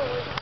forward.